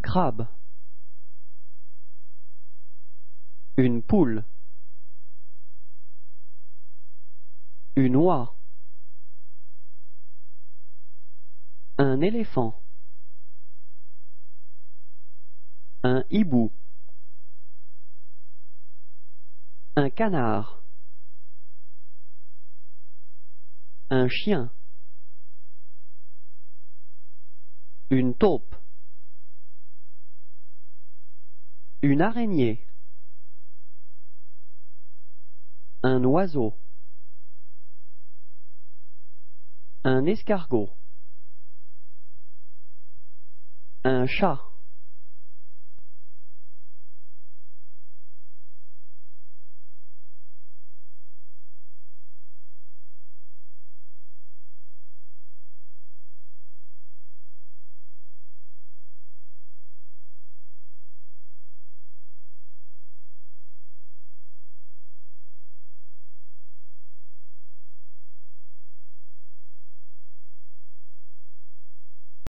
crabe. Une poule. Une oie. Un éléphant. Un hibou. Un canard. Un chien. Une taupe. Une araignée. Un oiseau. Un escargot. Un chat.